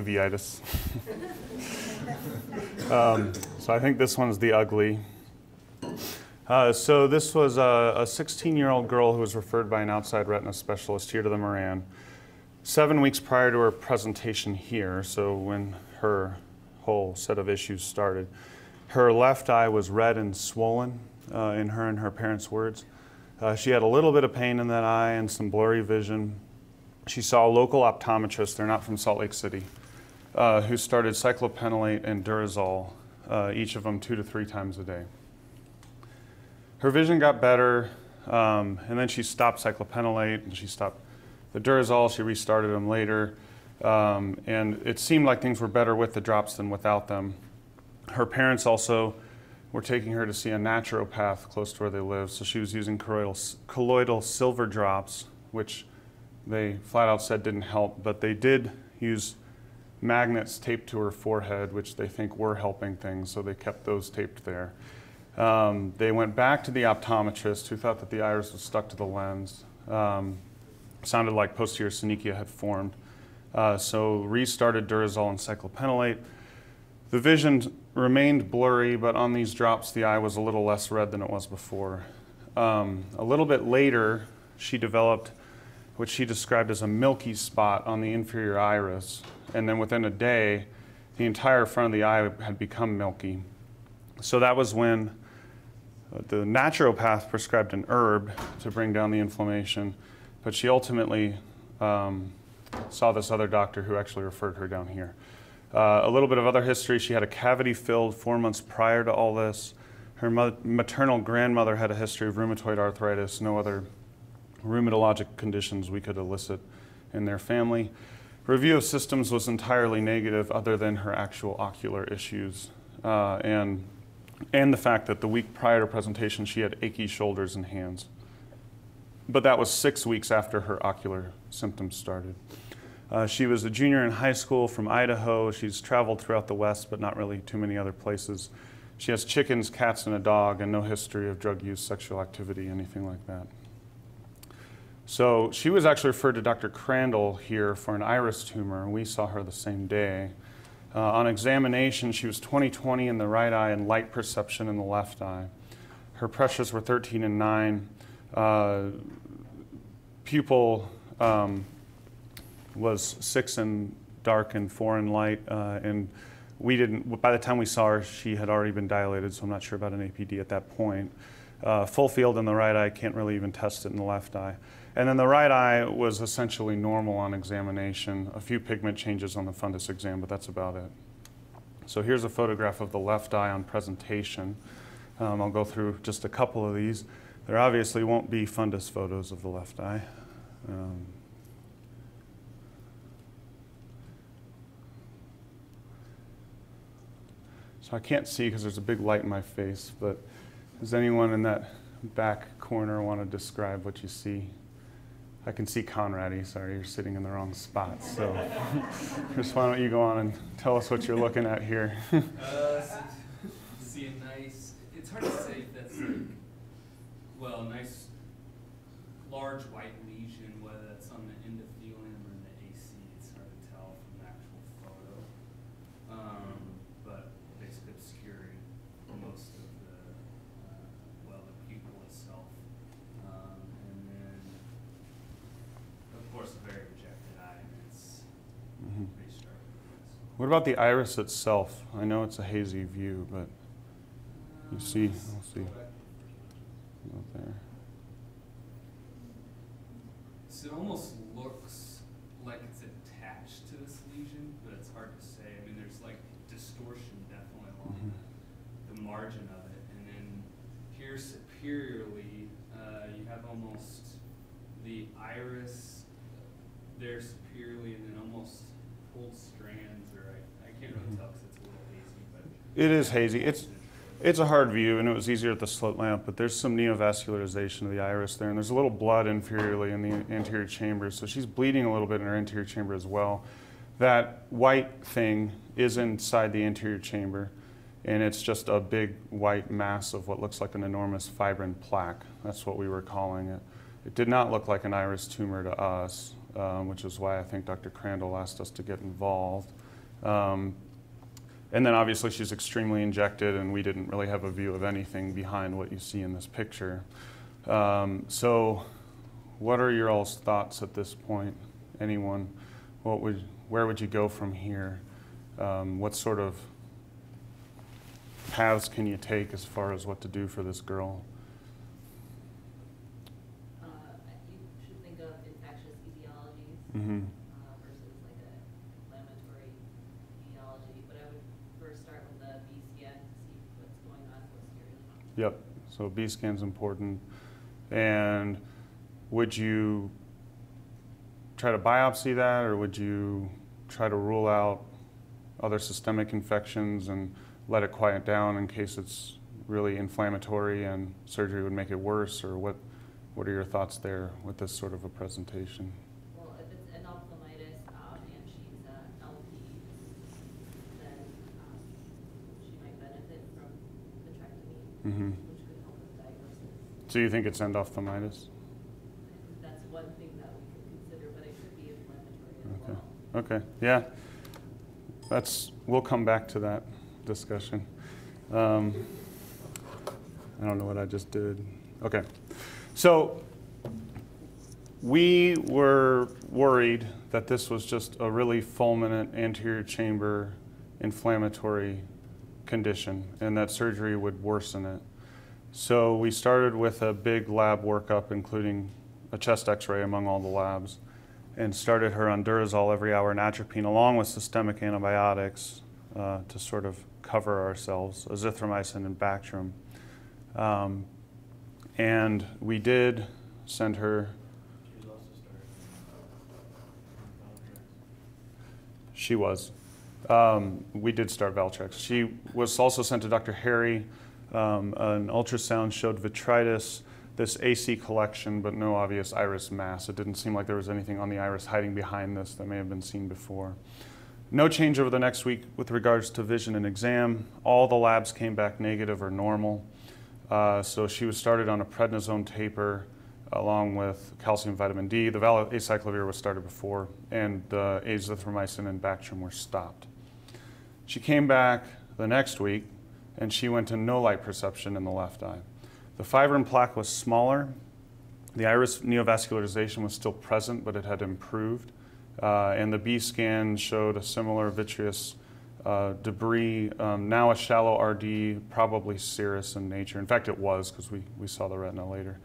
uveitis. um, so I think this one's the ugly. Uh, so this was a 16-year-old girl who was referred by an outside retina specialist here to the Moran seven weeks prior to her presentation here, so when her whole set of issues started. Her left eye was red and swollen, uh, in her and her parents' words. Uh, she had a little bit of pain in that eye and some blurry vision. She saw a local optometrist, they're not from Salt Lake City, uh, who started cyclopentolate and Durezol, uh, each of them two to three times a day. Her vision got better, um, and then she stopped cyclopentolate and she stopped the Durezol. She restarted them later, um, and it seemed like things were better with the drops than without them. Her parents also were taking her to see a naturopath close to where they live, so she was using colloidal, colloidal silver drops, which they flat out said didn't help, but they did use magnets taped to her forehead, which they think were helping things, so they kept those taped there. Um, they went back to the optometrist who thought that the iris was stuck to the lens. Um, sounded like posterior synechia had formed. Uh, so restarted Durezol and cyclopentolate. The vision remained blurry, but on these drops, the eye was a little less red than it was before. Um, a little bit later, she developed what she described as a milky spot on the inferior iris. And then within a day, the entire front of the eye had become milky. So that was when uh, the naturopath prescribed an herb to bring down the inflammation, but she ultimately um, saw this other doctor who actually referred her down here. Uh, a little bit of other history. She had a cavity filled four months prior to all this. Her maternal grandmother had a history of rheumatoid arthritis, no other rheumatologic conditions we could elicit in their family. Review of systems was entirely negative, other than her actual ocular issues. Uh, and and the fact that the week prior to presentation she had achy shoulders and hands. But that was six weeks after her ocular symptoms started. Uh, she was a junior in high school from Idaho. She's traveled throughout the West, but not really too many other places. She has chickens, cats, and a dog, and no history of drug use, sexual activity, anything like that. So she was actually referred to Dr. Crandall here for an iris tumor, and we saw her the same day. Uh, on examination, she was 20/20 in the right eye and light perception in the left eye. Her pressures were 13 and 9. Uh, pupil um, was 6 and dark and 4 and light. Uh, and we didn't, by the time we saw her, she had already been dilated, so I'm not sure about an APD at that point. Uh, full field in the right eye, can't really even test it in the left eye. And then the right eye was essentially normal on examination, a few pigment changes on the fundus exam, but that's about it. So here's a photograph of the left eye on presentation. Um, I'll go through just a couple of these. There obviously won't be fundus photos of the left eye. Um, so I can't see because there's a big light in my face, but does anyone in that back corner want to describe what you see? I can see Conrady. Sorry, you're sitting in the wrong spot. So, just why don't you go on and tell us what you're looking at here? uh, see a nice. It's hard to say if that's like, well, nice, large white lesion, whether that's on the endothelium or in the AC. It's hard to tell from the actual photo. Um, but basically obscuring most of the, uh, well, the pupil itself. Um, and then of course, a very rejected eye, and it's Mhm. pretty stark. What about the iris itself? I know it's a hazy view, but you see, we'll see. Out there. So it almost looks like it's attached to this lesion, but it's hard to say. I mean, there's like distortion definitely along Mhm. the margin of it, and then here superiorly, uh, you have almost the iris there superiorly, and then almost pulled strands, or I, I it's hazy. It is hazy. It's it's a hard view, and it was easier at the slit lamp, but there's some neovascularization of the iris there, and there's a little blood inferiorly in the anterior chamber, so she's bleeding a little bit in her anterior chamber as well. That white thing is inside the anterior chamber, and it's just a big white mass of what looks like an enormous fibrin plaque. That's what we were calling it. It did not look like an iris tumor to us, um, which is why I think Dr. Crandall asked us to get involved. Um, and then obviously she's extremely injected, and we didn't really have a view of anything behind what you see in this picture. Um, so, what are your all's thoughts at this point? Anyone? What would, where would you go from here? Um, what sort of paths can you take as far as what to do for this girl? Uh, you should think of infectious etiologies, Mm-hmm. uh, versus like a inflammatory etiology, but I would first start with the B scan to see what's going on posteriorly. Yep. So B scan's important. And would you try to biopsy that, or would you try to rule out other systemic infections and let it quiet down in case it's really inflammatory and surgery would make it worse? Or what? What are your thoughts there with this sort of a presentation? Well, if it's endophthalmitis, um, and she's uh, LP, then, um, she might benefit from vitrectomy, hmm which could help with diagnosis. So you think it's endophthalmitis? That's one thing that we could consider, but it could be inflammatory as Okay. well. Okay, yeah. That's, we'll come back to that discussion. Um, I don't know what I just did. Okay. So we were worried that this was just a really fulminant anterior chamber inflammatory condition and that surgery would worsen it. So we started with a big lab workup, including a chest x-ray among all the labs and started her on Durezol every hour and atropine along with systemic antibiotics uh, to sort of cover ourselves, azithromycin and Bactrim. Um, and we did send her, She was Um, we did start Valtrex. She was also sent to Dr. Harry. Um, an ultrasound showed vitritis, this AC collection, but no obvious iris mass. It didn't seem like there was anything on the iris hiding behind this that may have been seen before. No change over the next week with regards to vision and exam. All the labs came back negative or normal. Uh, so she was started on a prednisone taper along with calcium vitamin D. The valacyclovir was started before, and the azithromycin and Bactrim were stopped. She came back the next week, and she went to no light perception in the left eye. The fibrin plaque was smaller. The iris neovascularization was still present, but it had improved. Uh, and the B scan showed a similar vitreous uh, debris, um, now a shallow RD, probably serous in nature. In fact, it was because we, we saw the retina later,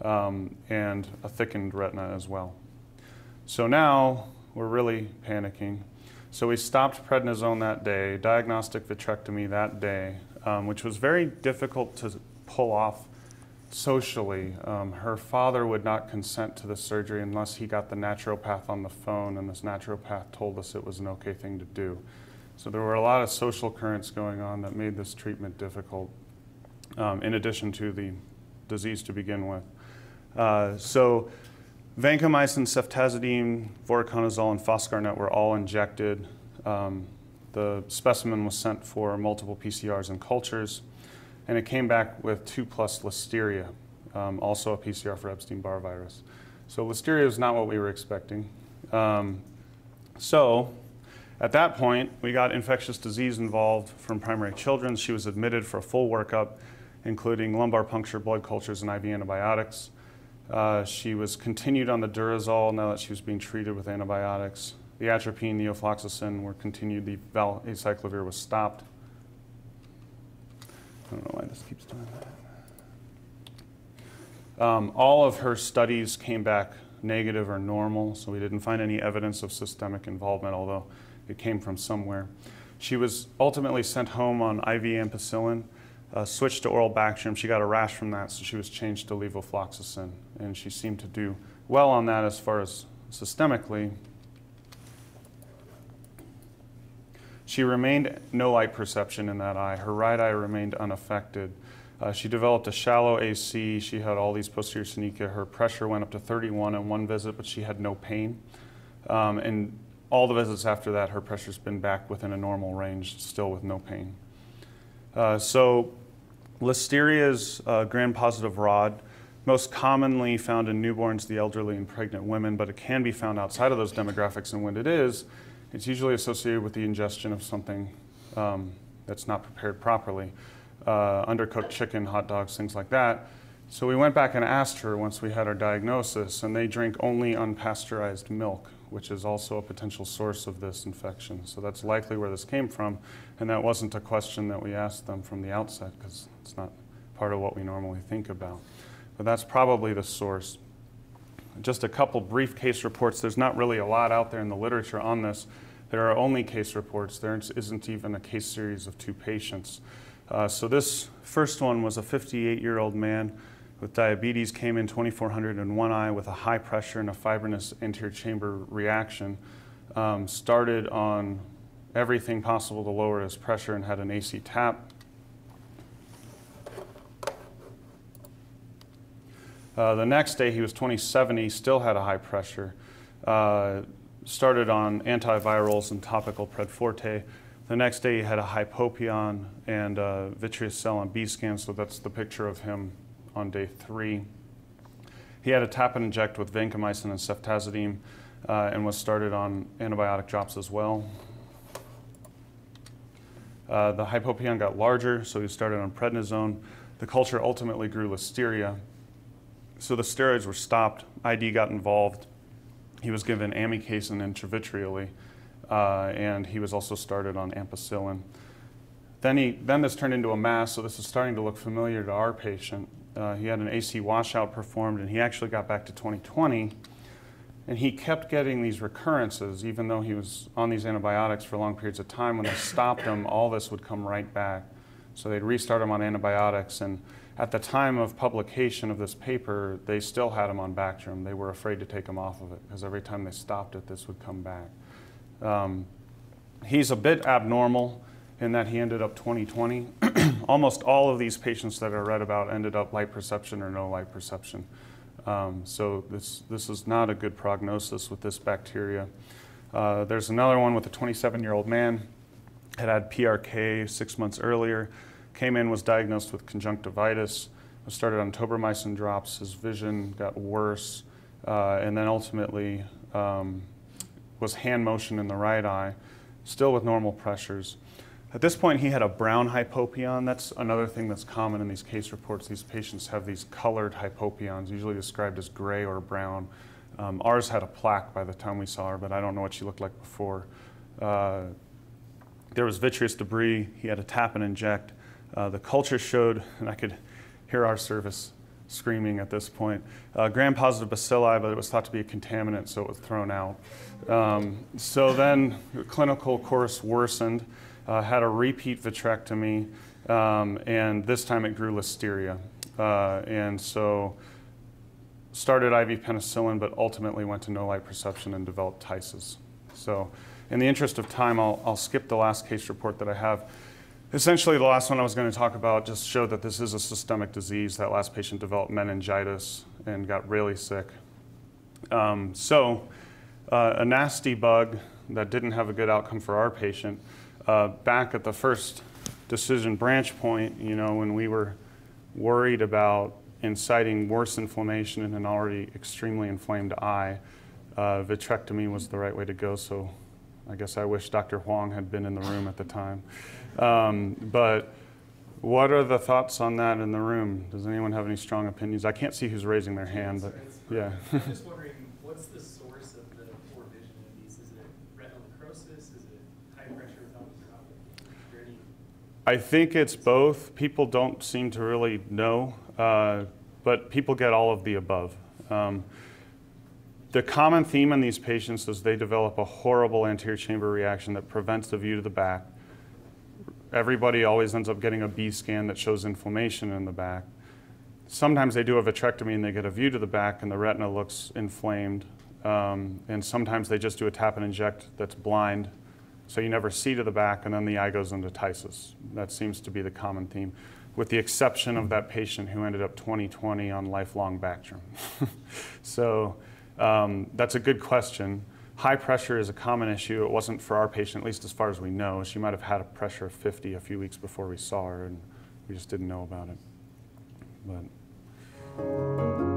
um, and a thickened retina as well. So now we're really panicking. So we stopped prednisone that day, diagnostic vitrectomy that day, um, which was very difficult to pull off socially. Um, her father would not consent to the surgery unless he got the naturopath on the phone, and this naturopath told us it was an okay thing to do. So there were a lot of social currents going on that made this treatment difficult, um, in addition to the disease to begin with. Uh, so vancomycin, ceftazidime, voriconazole, and foscarnet were all injected. Um, the specimen was sent for multiple PCRs and cultures, and it came back with 2 plus listeria, um, also a PCR for Epstein-Barr virus. So listeria is not what we were expecting. Um, so at that point, we got infectious disease involved from primary children. She was admitted for a full workup, including lumbar puncture, blood cultures, and IV antibiotics. Uh, she was continued on the Durezol now that she was being treated with antibiotics. The atropine, neofloxacin were continued. The valacyclovir was stopped. I don't know why this keeps doing that. Um, all of her studies came back negative or normal, so we didn't find any evidence of systemic involvement, although it came from somewhere. She was ultimately sent home on IV ampicillin, uh, switched to oral Bactrim. She got a rash from that, so she was changed to levofloxacin, and she seemed to do well on that as far as systemically. She remained no light perception in that eye. Her right eye remained unaffected. Uh, she developed a shallow AC. She had all these posterior synechia. Her pressure went up to 31 in one visit, but she had no pain. Um, and all the visits after that, her pressure's been back within a normal range, still with no pain. Uh, so, listeria is a gram-positive rod, most commonly found in newborns, the elderly, and pregnant women, but it can be found outside of those demographics. And when it is, It's usually associated with the ingestion of something um, that's not prepared properly, uh, undercooked chicken, hot dogs, things like that. So we went back and asked her once we had our diagnosis, and they drink only unpasteurized milk, which is also a potential source of this infection. So that's likely where this came from, and that wasn't a question that we asked them from the outset because it's not part of what we normally think about. But that's probably the source. Just a couple brief case reports. There's not really a lot out there in the literature on this. There are only case reports. There isn't even a case series of two patients. Uh, so this first one was a 58 year old man with diabetes, came in 2400 in one eye with a high pressure and a fibrinous anterior chamber reaction. Um, started on everything possible to lower his pressure and had an AC tap. Uh, the next day, he was 2070, still had a high pressure. Uh, started on antivirals and topical Pred Forte. The next day, he had a hypopyon and a vitreous cell on B scan, so that's the picture of him on day three. He had a tap and inject with vancomycin and ceftazidime uh, and was started on antibiotic drops as well. Uh, the hypopyon got larger, so he started on prednisone. The culture ultimately grew listeria. So the steroids were stopped. ID got involved. He was given amikacin intravitreally, uh, and he was also started on ampicillin. Then, he, then this turned into a mass, so this is starting to look familiar to our patient. Uh, he had an AC washout performed, and he actually got back to 2020. And he kept getting these recurrences, even though he was on these antibiotics for long periods of time. When they stopped him, all this would come right back. So they'd restart him on antibiotics. And at the time of publication of this paper, they still had him on Bactrim. They were afraid to take him off of it because every time they stopped it, this would come back. Um, he's a bit abnormal in that he ended up 2020. Almost all of these patients that I read about ended up light perception or no light perception. Um, so this, this is not a good prognosis with this bacteria. Uh, there's another one with a 27-year-old man, had had PRK six months earlier, came in, was diagnosed with conjunctivitis, started on tobramycin drops, his vision got worse, uh, and then ultimately um, was hand motion in the right eye, still with normal pressures. At this point, he had a brown hypopyon. That's another thing that's common in these case reports. These patients have these colored hypopyons, usually described as gray or brown. Um, ours had a plaque by the time we saw her, but I don't know what she looked like before. Uh, there was vitreous debris. He had a tap and inject. Uh, the culture showed, and I could hear our service screaming at this point, uh, gram-positive bacilli, but it was thought to be a contaminant, so it was thrown out. Um, so then the clinical course worsened uh, had a repeat vitrectomy, um, and this time it grew listeria. Uh, and so started IV penicillin, but ultimately went to no light perception and developed phthisis. So in the interest of time, I'll, I'll skip the last case report that I have. Essentially, the last one I was going to talk about just showed that this is a systemic disease. That last patient developed meningitis and got really sick. Um, so, uh, a nasty bug that didn't have a good outcome for our patient uh, back at the first decision branch point, you know, when we were worried about inciting worse inflammation in an already extremely inflamed eye, uh, vitrectomy was the right way to go. So I guess I wish Dr. Huang had been in the room at the time. Um, but what are the thoughts on that in the room? Does anyone have any strong opinions? I can't see who's raising their hand, but yeah. I'm just wondering, what's the source of the poor vision of these? Is it retinal necrosis? Is it high pressure without Is there any? I think it's both. People don't seem to really know, uh, but people get all of the above. Um, the common theme in these patients is they develop a horrible anterior chamber reaction that prevents the view to the back. Everybody always ends up getting a B scan that shows inflammation in the back. Sometimes they do a vitrectomy and they get a view to the back and the retina looks inflamed. Um, and sometimes they just do a tap and inject that's blind so you never see to the back, and then the eye goes into phthisis. That seems to be the common theme, with the exception of that patient who ended up 2020 on lifelong Bactrim. so um, that's a good question. High pressure is a common issue. It wasn't for our patient, at least as far as we know. She might have had a pressure of 50 a few weeks before we saw her, and we just didn't know about it. But.